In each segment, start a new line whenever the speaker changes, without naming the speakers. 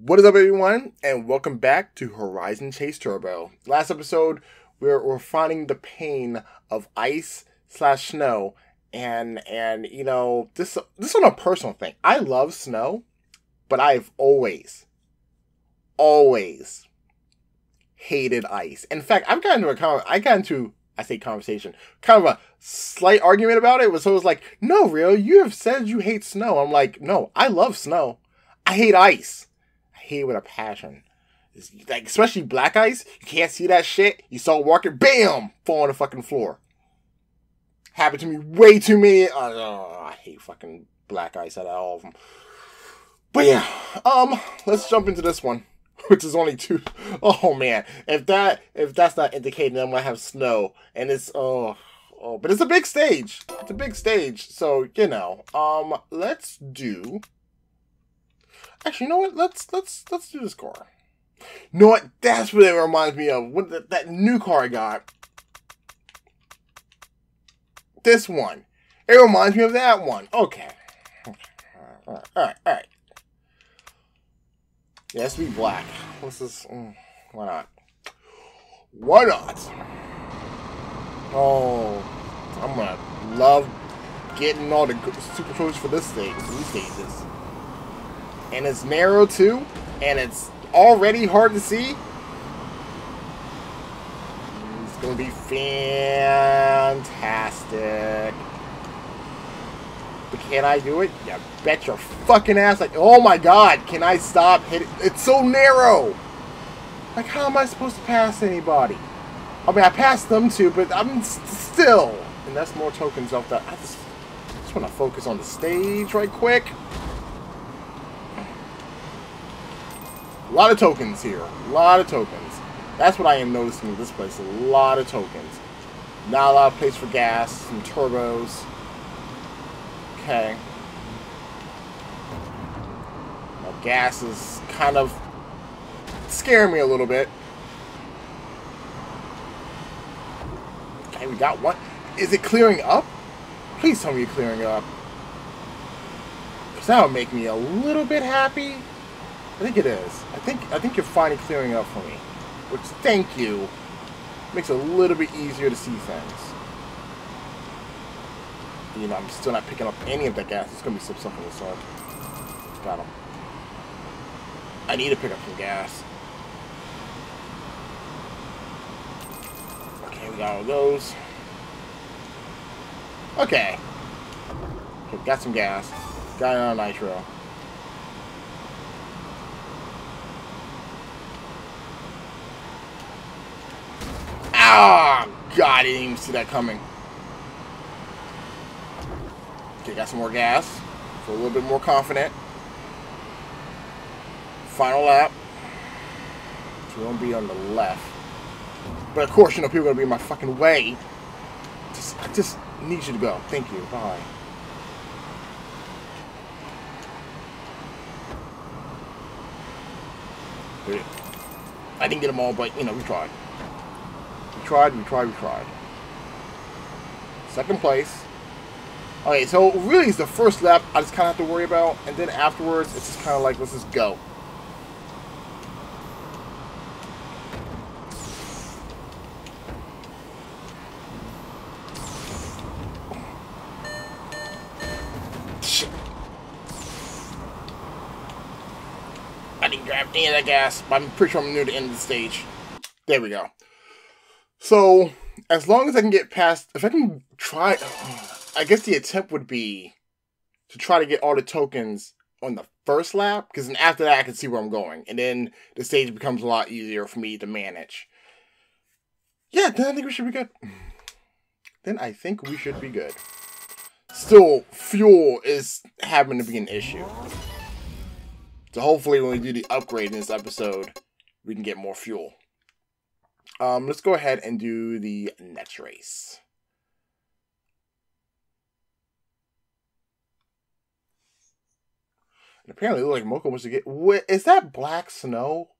What is up, everyone, and welcome back to Horizon Chase Turbo. Last episode, we're, we're finding the pain of ice slash snow, and and you know this this on a personal thing. I love snow, but I've always, always hated ice. In fact, I've gotten into a con- I got into I say conversation, kind of a slight argument about it. Was so it was like, no, real, you have said you hate snow. I'm like, no, I love snow. I hate ice hate with a passion. Like especially black ice, you can't see that shit. You saw walking, bam, fall on the fucking floor. Happened to me way too many. Uh, I hate fucking black ice out of all of them. But yeah, um, let's jump into this one, which is only two. Oh man, if that if that's not indicating I'm gonna have snow, and it's oh oh, but it's a big stage. It's a big stage, so you know. Um, let's do Actually, you know what? Let's let's let's do this car. You know what? That's what it reminds me of. What the, that new car I got. This one. It reminds me of that one. Okay. All right, all right. All right. It has to be black. Let's just. Mm, why not? Why not? Oh, I'm gonna love getting all the super codes for this stage, these stages and it's narrow too, and it's already hard to see. It's gonna be fantastic. But can I do it? Yeah, bet your fucking ass. Like, oh my god, can I stop? It's so narrow. Like, how am I supposed to pass anybody? I mean, I passed them too, but I'm still. And that's more tokens off that. I just, just want to focus on the stage right quick. A lot of tokens here. A lot of tokens. That's what I am noticing in this place. A lot of tokens. Not a lot of place for gas. Some turbos. Okay. Now, gas is kind of scaring me a little bit. Okay, we got one. Is it clearing up? Please tell me you're clearing up. Because that would make me a little bit happy. I think it is. I think I think you're finally clearing up for me. Which, thank you. Makes it a little bit easier to see things. You know, I'm still not picking up any of that gas. It's to be some on the side. Got him. I need to pick up some gas. Okay, we got all those. Okay. okay got some gas. Got it on nitro. Oh, God, I didn't even see that coming. Okay, got some more gas. Feel a little bit more confident. Final lap. So we won't be on the left. But of course, you know, people are going to be in my fucking way. Just, I just need you to go. Thank you. Bye. I didn't get them all, but, you know, we tried tried, we tried, we tried. Second place. Okay, so really it's the first lap I just kind of have to worry about, and then afterwards it's just kind of like, let's just go. I didn't grab any of that gas, but I'm pretty sure I'm near the end of the stage. There we go. So as long as I can get past, if I can try, I guess the attempt would be to try to get all the tokens on the first lap, because then after that I can see where I'm going, and then the stage becomes a lot easier for me to manage. Yeah, then I think we should be good. Then I think we should be good. Still, fuel is having to be an issue. So hopefully when we do the upgrade in this episode, we can get more fuel. Um, let's go ahead and do the next race. And apparently, it looks like Mocha wants to get. Wait, is that black snow?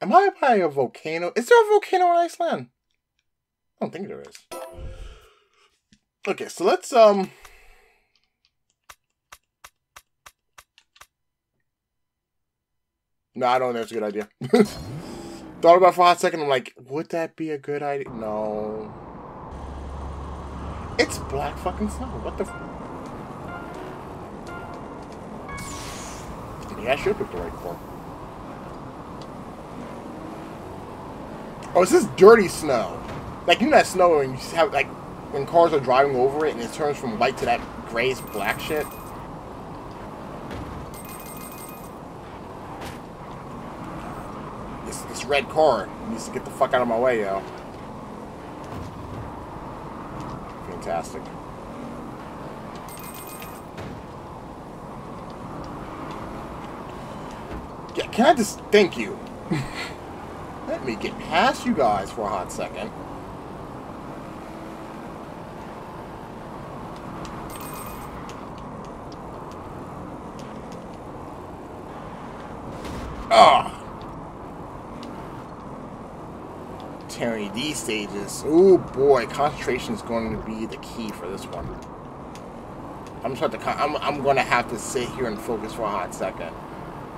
Am I by a volcano? Is there a volcano in Iceland? I don't think there is. Okay, so let's um. No, I don't think that's a good idea. Thought about for a hot second. I'm like, would that be a good idea? No. It's black fucking snow. What the? Yeah, I should pick the right form. Oh, it's this dirty snow. Like, you know that snow when you have, like, when cars are driving over it and it turns from white to that grayish black shit? Red car needs to get the fuck out of my way, yo. Fantastic. Yeah, can I just thank you? Let me get past you guys for a hot second. Ah! Tearing these stages. Oh boy, concentration is going to be the key for this one. I'm just to. I'm. I'm going to have to sit here and focus for a hot second.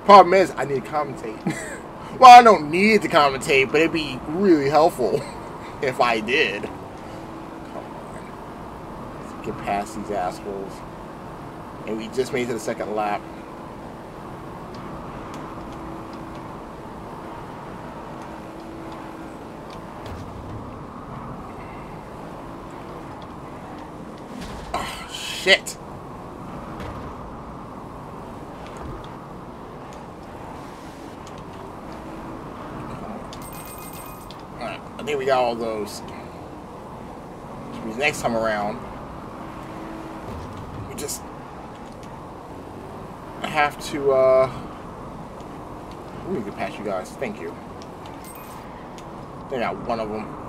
Problem is, I need to commentate. well, I don't need to commentate, but it'd be really helpful if I did. Come on. Let's get past these assholes. And we just made it to the second lap. Shit. I think we got all those. Which means next time around, we just have to, uh... Me get past you guys. Thank you. They got one of them.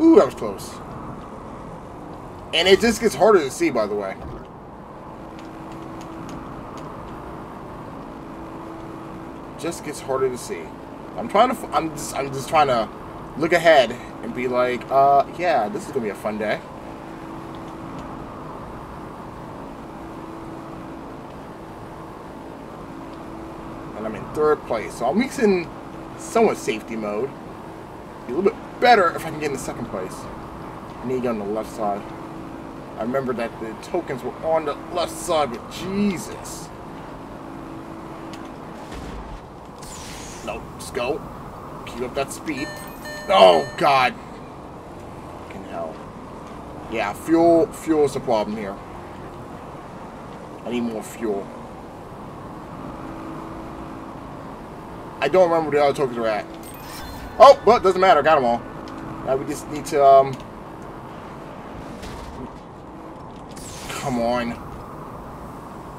Ooh, that was close. And it just gets harder to see, by the way. just gets harder to see. I'm trying to. I'm just. I'm just trying to look ahead and be like, uh, yeah, this is gonna be a fun day. And I'm in third place, so I'm mixing somewhat safety mode. Be a little bit better if I can get in the second place. I need to get on the left side. I remember that the tokens were on the left side, but Jesus. No, just go. Keep up that speed. Oh, God. Fucking hell. Yeah, fuel, fuel is the problem here. I need more fuel. I don't remember where the other tokens are at. Oh, well, it doesn't matter. Got them all. Now we just need to, um... Come on.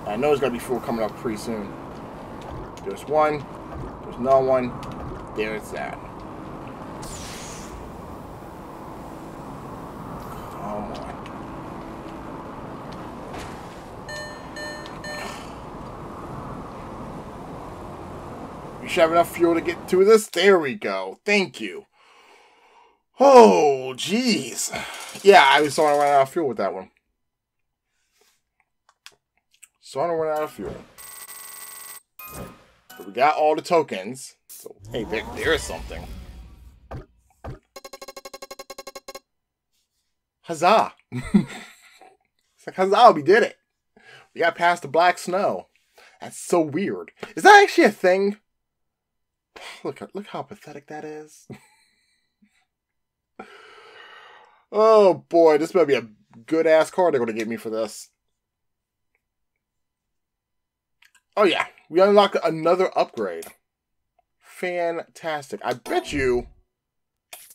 I know there's going to be four coming up pretty soon. There's one. There's no one. There's that. Come on. You should have enough fuel to get to this. There we go. Thank you. Oh, jeez. Yeah, I was starting to run out of fuel with that one. Starting to run out of fuel. But we got all the tokens. So, hey, there, there is something. Huzzah! it's like, huzzah, we did it. We got past the black snow. That's so weird. Is that actually a thing? Look, look how pathetic that is. oh boy, this might be a good ass card they're to give me for this. Oh yeah, we unlock another upgrade. Fantastic. I bet you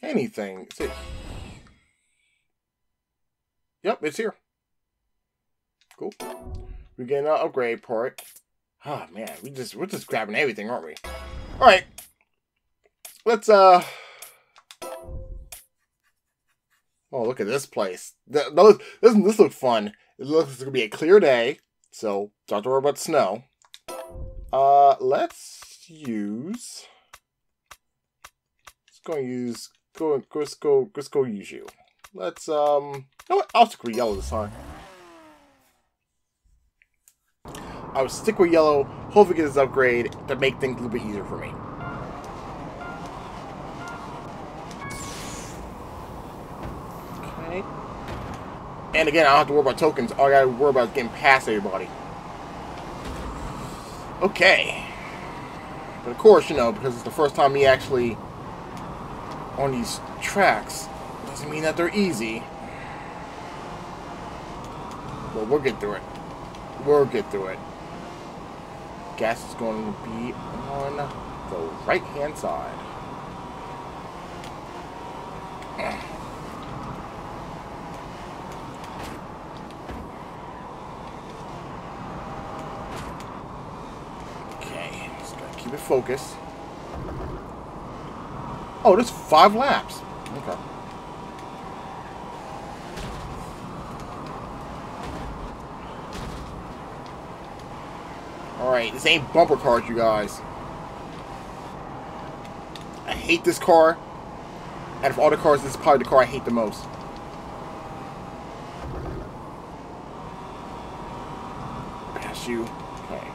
anything. It... Yep, it's here. Cool. We get an upgrade part. Oh man, we just we're just grabbing everything, aren't we? Alright. Let's uh Oh, look at this place. This, this, this looks fun. It looks like it's gonna be a clear day, so don't to worry about snow. Uh, let's use. Let's go use. Go. Let's go. Let's go use you. Let's um. You know what? I'll with yellow this time. I would stick with yellow, hopefully get this upgrade to make things a little bit easier for me. Okay. And again, I don't have to worry about tokens. All I gotta worry about is getting past everybody. Okay. But of course, you know, because it's the first time me actually on these tracks, doesn't mean that they're easy. But we'll get through it. We'll get through it. Gas is going to be on the right hand side. Okay, just gotta keep it focused. Oh, there's five laps. Okay. Alright, this ain't bumper cars, you guys. I hate this car. Out of all the cars, this is probably the car I hate the most. Pass you. Okay.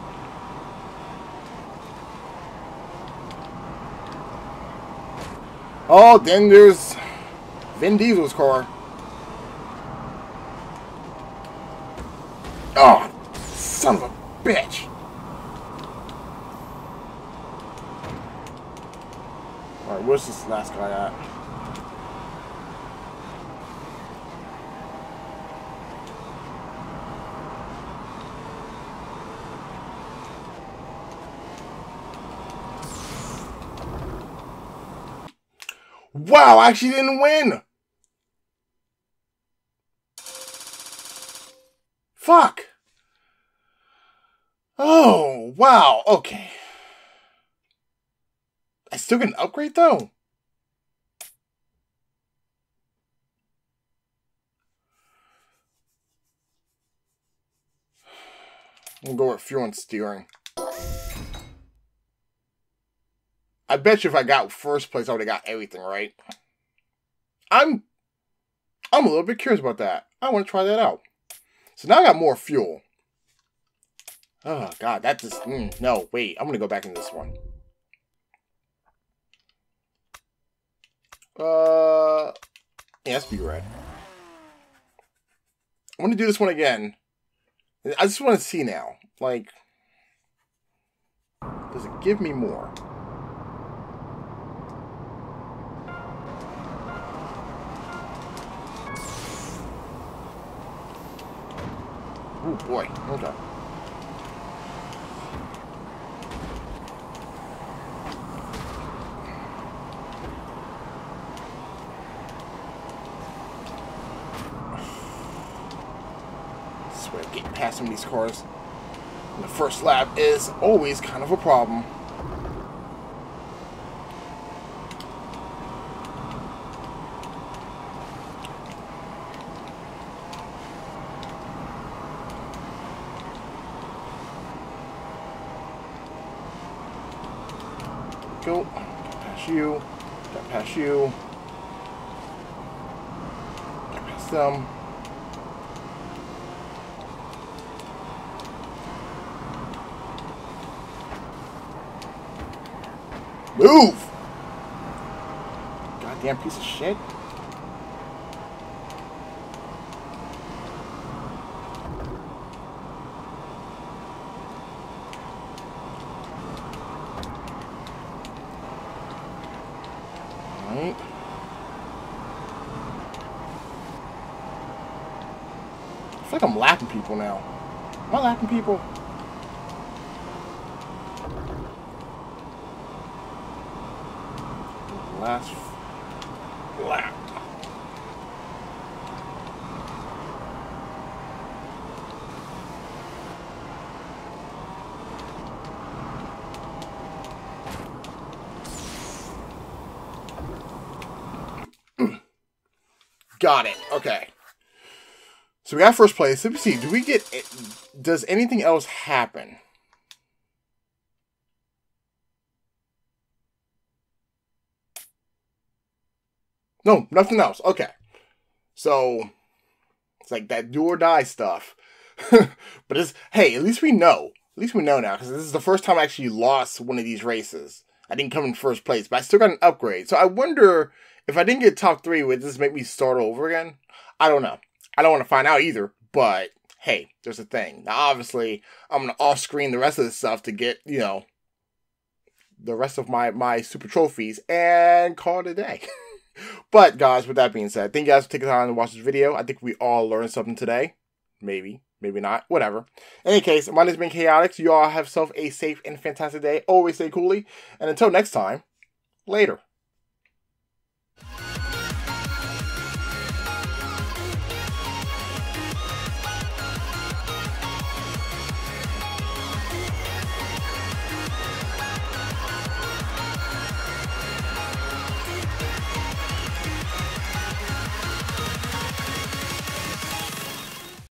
Oh, then there's Vin Diesel's car. Oh, son of a bitch. Where's this last guy at? Wow, I actually didn't win! Fuck! Oh, wow, okay. I still get an upgrade though. I'm gonna go with fuel and steering. I bet you if I got first place, I would have got everything right. I'm I'm a little bit curious about that. I want to try that out. So now I got more fuel. Oh god, that just mm, no. Wait, I'm gonna go back in this one. Uh, yeah, be red. I want to do this one again. I just want to see now. Like, does it give me more? Oh boy, okay. Swear, getting past some of these cars in the first lap is always kind of a problem. Go. Got past you. Got past you. Got past them. Move! Goddamn piece of shit. I feel like I'm lapping people now. Am I lapping people? Last lap. Got it. Okay. So we got first place. Let me see. Do we get? Does anything else happen? No, nothing else. Okay. So it's like that do or die stuff. but it's hey, at least we know. At least we know now, because this is the first time I actually lost one of these races. I didn't come in first place, but I still got an upgrade. So I wonder if I didn't get top three, would this make me start over again? I don't know. I don't want to find out either, but hey, there's a thing. Now, obviously, I'm to off screen the rest of this stuff to get, you know, the rest of my, my super trophies and call it a day. but, guys, with that being said, thank you guys for taking time to watch this video. I think we all learned something today. Maybe, maybe not, whatever. In any case, my name's been Chaotix. You all have yourself a safe and fantastic day. Always stay coolly. And until next time, later.